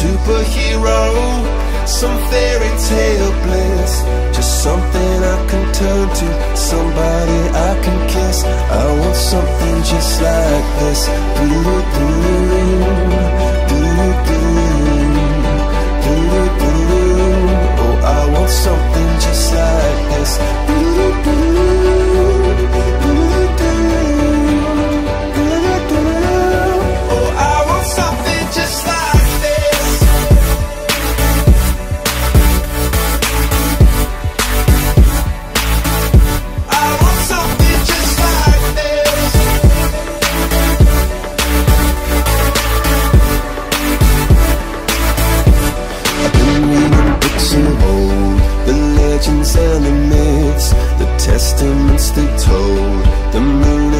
superhero, some fairy tale bliss. Just something I can turn to, somebody testaments they told, the moon